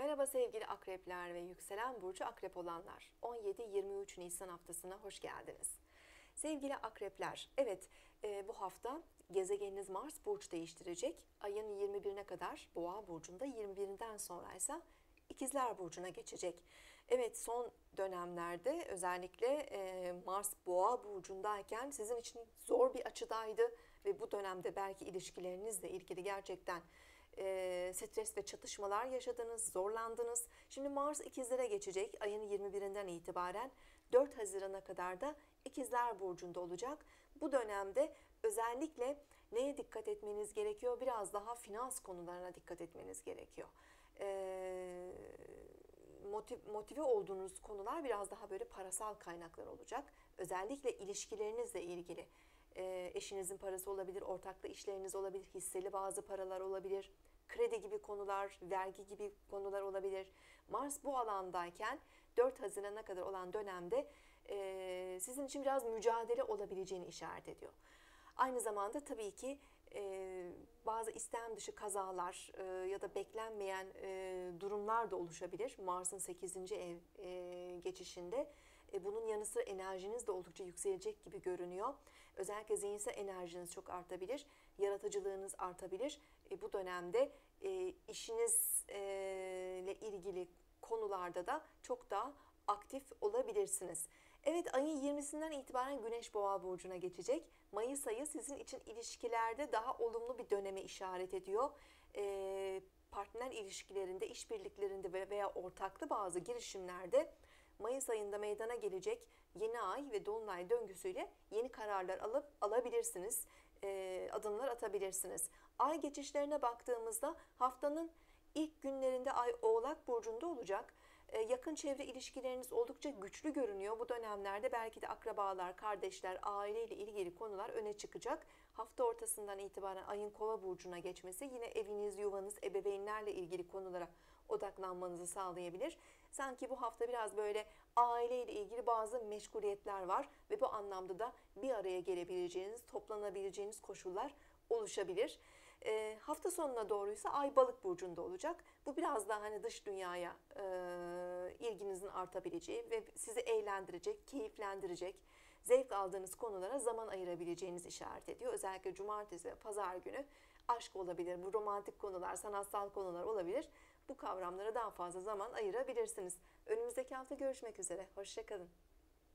Merhaba sevgili akrepler ve yükselen burcu akrep olanlar. 17-23 Nisan haftasına hoş geldiniz. Sevgili akrepler, evet e, bu hafta gezegeniniz Mars burç değiştirecek. Ayın 21'ine kadar Boğa burcunda, 21'inden sonra ise İkizler Burcu'na geçecek. Evet son dönemlerde özellikle e, Mars Boğa Burcu'ndayken sizin için zor bir açıdaydı ve bu dönemde belki ilişkilerinizle ilgili gerçekten e, stres ve çatışmalar yaşadınız, zorlandınız. Şimdi Mars ikizlere geçecek ayın 21'inden itibaren 4 Haziran'a kadar da ikizler burcunda olacak. Bu dönemde özellikle neye dikkat etmeniz gerekiyor? Biraz daha finans konularına dikkat etmeniz gerekiyor. Ee, motive olduğunuz konular biraz daha böyle parasal kaynaklar olacak. Özellikle ilişkilerinizle ilgili e, eşinizin parası olabilir, ortaklı işleriniz olabilir, hisseli bazı paralar olabilir, kredi gibi konular, vergi gibi konular olabilir. Mars bu alandayken 4 Haziran'a kadar olan dönemde e, sizin için biraz mücadele olabileceğini işaret ediyor. Aynı zamanda tabii ki e, bazı istem dışı kazalar ya da beklenmeyen durumlar da oluşabilir. Mars'ın 8. ev geçişinde. Bunun yanı sıra enerjiniz de oldukça yükselecek gibi görünüyor. Özellikle zihinsel enerjiniz çok artabilir. Yaratıcılığınız artabilir. E, bu dönemde e, işinizle ilgili konularda da çok daha aktif olabilirsiniz. Evet ayın 20'sinden itibaren Güneş Boğa burcuna geçecek. Mayıs ayı sizin için ilişkilerde daha olumlu bir döneme işaret ediyor. Ee, partner ilişkilerinde, işbirliklerinde veya ortaklı bazı girişimlerde Mayıs ayında meydana gelecek yeni ay ve dolunay döngüsüyle yeni kararlar alıp alabilirsiniz. E, adımlar atabilirsiniz. Ay geçişlerine baktığımızda haftanın ilk günlerinde ay Oğlak burcunda olacak. E, yakın çevre ilişkileriniz oldukça güçlü görünüyor. Bu dönemlerde belki de akrabalar, kardeşler, aileyle ilgili konular öne çıkacak. Hafta ortasından itibaren ayın kova burcuna geçmesi yine eviniz, yuvanız, ebeveynlerle ilgili konulara odaklanmanızı sağlayabilir. Sanki bu hafta biraz böyle aileyle ilgili bazı meşguliyetler var ve bu anlamda da bir araya gelebileceğiniz, toplanabileceğiniz koşullar oluşabilir. E, hafta sonuna doğruysa Ay Balık burcunda olacak. Bu biraz daha hani dış dünyaya e, ilginizin artabileceği ve sizi eğlendirecek, keyiflendirecek, zevk aldığınız konulara zaman ayırabileceğiniz işaret ediyor. Özellikle cumartesi ve pazar günü aşk olabilir, bu romantik konular, sanatsal konular olabilir. Bu kavramlara daha fazla zaman ayırabilirsiniz. Önümüzdeki hafta görüşmek üzere. Hoşçakalın.